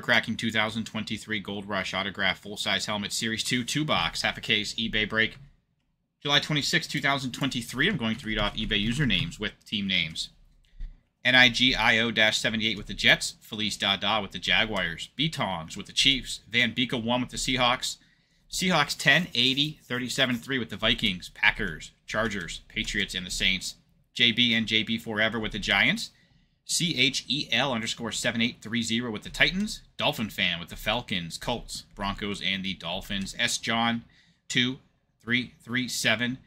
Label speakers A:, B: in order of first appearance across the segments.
A: Cracking 2023 Gold Rush Autograph Full Size Helmet Series 2 2 box, half a case, eBay break. July 26, 2023. I'm going to read off eBay usernames with team names. NIGIO 78 with the Jets, Felice Dada with the Jaguars, B Tongs with the Chiefs, Van Beek 1 with the Seahawks, Seahawks 10, 80, 37 3 with the Vikings, Packers, Chargers, Patriots, and the Saints, JB and JB Forever with the Giants, CHEL underscore 7830 with the Titans, Dolphin Fan with the Falcons, Colts, Broncos, and the Dolphins, S. John 2337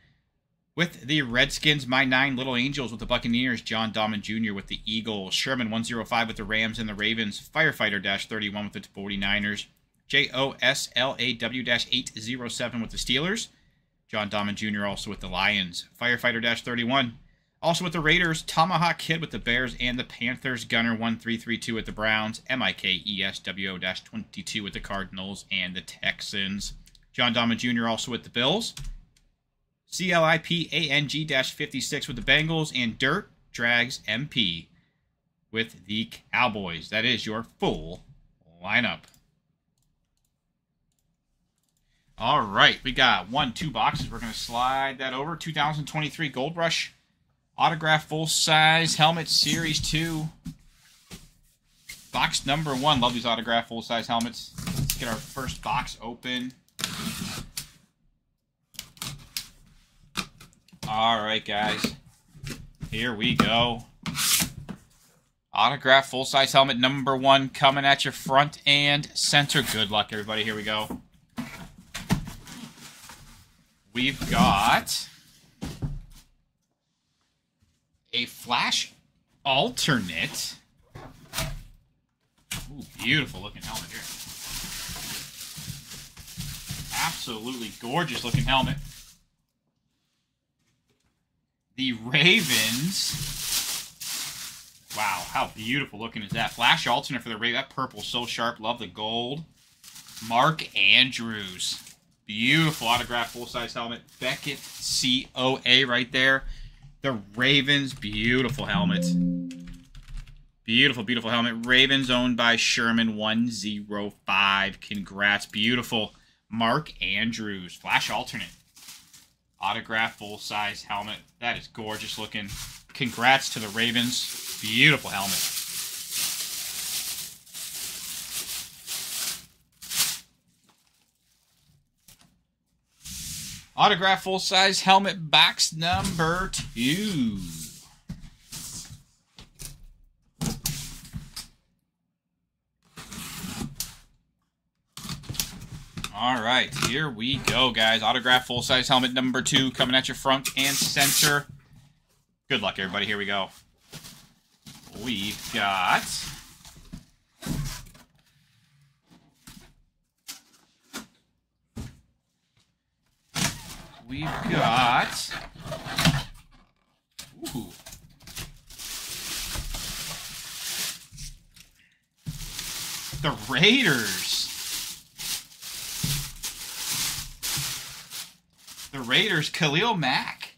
A: with the Redskins, my nine little angels with the Buccaneers, John Dahman Jr. with the Eagles, Sherman 105 with the Rams and the Ravens, Firefighter 31 with the 49ers, J O S L A W 807 with the Steelers, John Dahman Jr. also with the Lions, Firefighter 31. Also with the Raiders, Tomahawk Kid with the Bears and the Panthers, Gunner 1332 with the Browns, M I K E S W O 22 with the Cardinals and the Texans. John Dahman Jr. also with the Bills. CLIPANG 56 with the Bengals, and Dirt Drags MP with the Cowboys. That is your full lineup. All right, we got one, two boxes. We're going to slide that over. 2023 Gold Rush Autograph Full Size Helmet Series 2. Box number one. Love these autograph full size helmets. Let's get our first box open. All right, guys. Here we go. Autograph full size helmet number one coming at your front and center. Good luck, everybody. Here we go. We've got a flash alternate. Ooh, beautiful looking helmet here. Absolutely gorgeous looking helmet the Ravens. Wow, how beautiful looking is that? Flash alternate for the Ravens. That purple so sharp. Love the gold. Mark Andrews. Beautiful autograph full-size helmet. Beckett COA right there. The Ravens. Beautiful helmet. Beautiful, beautiful helmet. Ravens owned by Sherman 105. Congrats. Beautiful. Mark Andrews. Flash alternate autograph full size helmet. That is gorgeous looking. Congrats to the Ravens. Beautiful helmet. Autograph full size helmet box number two. All right, here we go, guys. Autograph full size helmet number two coming at your front and center. Good luck, everybody. Here we go. We've got. We've got. Ooh. The Raiders. the Raiders, Khalil Mack.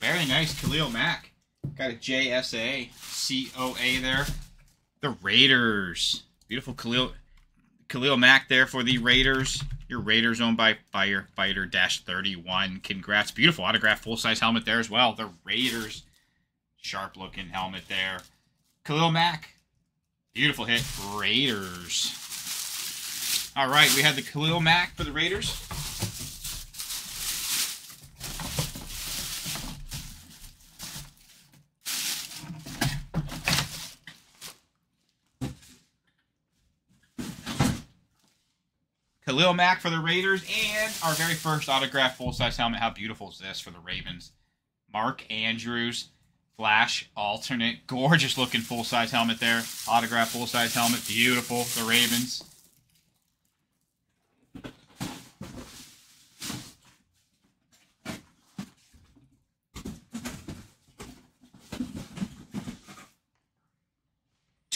A: Very nice, Khalil Mack. Got a JSA, COA there. The Raiders. Beautiful Khalil, Khalil Mack there for the Raiders. Your Raiders owned by Firefighter Dash 31. Congrats. Beautiful autograph, full size helmet there as well. The Raiders. Sharp looking helmet there. Khalil Mack. Beautiful hit. Raiders. All right, we had the Khalil Mack for the Raiders. Khalil Mack for the Raiders, and our very first autograph full size helmet. How beautiful is this for the Ravens? Mark Andrews, Flash alternate, gorgeous looking full size helmet there. Autograph full size helmet, beautiful. The Ravens.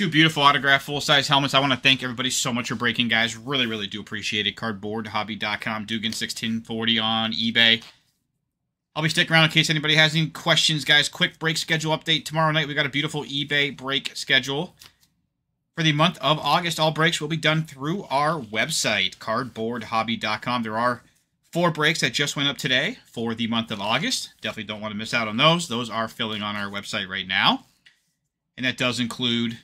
A: Two beautiful autograph full size helmets. I want to thank everybody so much for breaking, guys. Really, really do appreciate it. Cardboardhobby.com, Dugan1640 on eBay. I'll be sticking around in case anybody has any questions, guys. Quick break schedule update. Tomorrow night, we got a beautiful eBay break schedule. For the month of August, all breaks will be done through our website, cardboardhobby.com. There are four breaks that just went up today for the month of August. Definitely don't want to miss out on those. Those are filling on our website right now. And that does include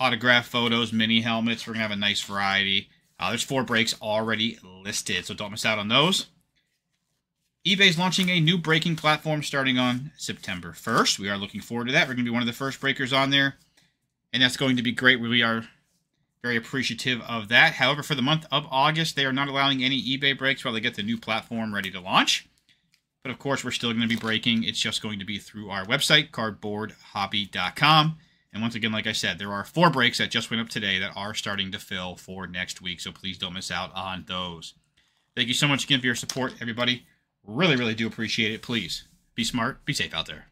A: autograph photos, mini helmets. We're going to have a nice variety. Uh, there's four breaks already listed, so don't miss out on those. eBay's launching a new breaking platform starting on September 1st. We are looking forward to that. We're going to be one of the first breakers on there, and that's going to be great. We are very appreciative of that. However, for the month of August, they are not allowing any eBay breaks while they get the new platform ready to launch. But of course, we're still going to be breaking. It's just going to be through our website, cardboardhobby.com. And once again, like I said, there are four breaks that just went up today that are starting to fill for next week. So please don't miss out on those. Thank you so much again for your support, everybody. Really, really do appreciate it. Please be smart, be safe out there.